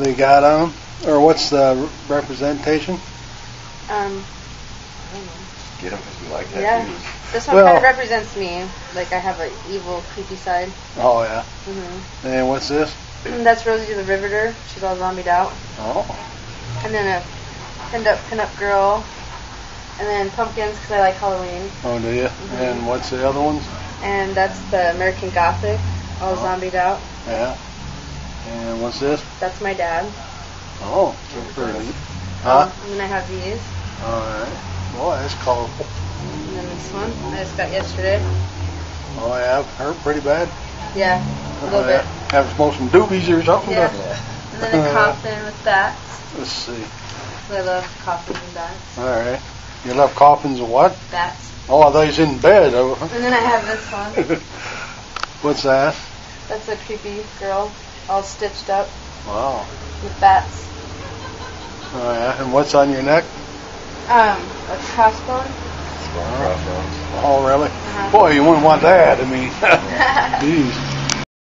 they got on, or what's the representation? Um, Get them because we like Yeah. tattoos. this one Well- kind of represents me. Like I have an evil, creepy side. Oh yeah. hmm And what's this? That's Rosie the Riveter. She's all zombied out. Oh, And then a pinned up, pin up girl. And then pumpkins because I like Halloween. oh, do you? Mm-hmm. And what's the other ones? And that's the American Gothic, all Oh. zombied out. Yeah. And what's this? That's my dad. Oh, pretty neat. Huh? And then I have these. All right. Boy, that's colorful. And then this one I just got yesterday. Oh yeah, hurt pretty bad. Yeah, a little bit. yeah. Have smoke some doobies or something. Yeah. to- And then a coffin with bats. Let's see. I love coffins and bats. All right. You love coffins and what? Bats. Oh, I thought he's in bed. And then I have this one. What's that? That's a creepy girl, all stitched up Wow. with bats. Oh yeah. And what's on your neck? Um, a crossbone. Skull crossbones. Oh really? Uh-huh. Boy, you wouldn't want that. I mean, geez.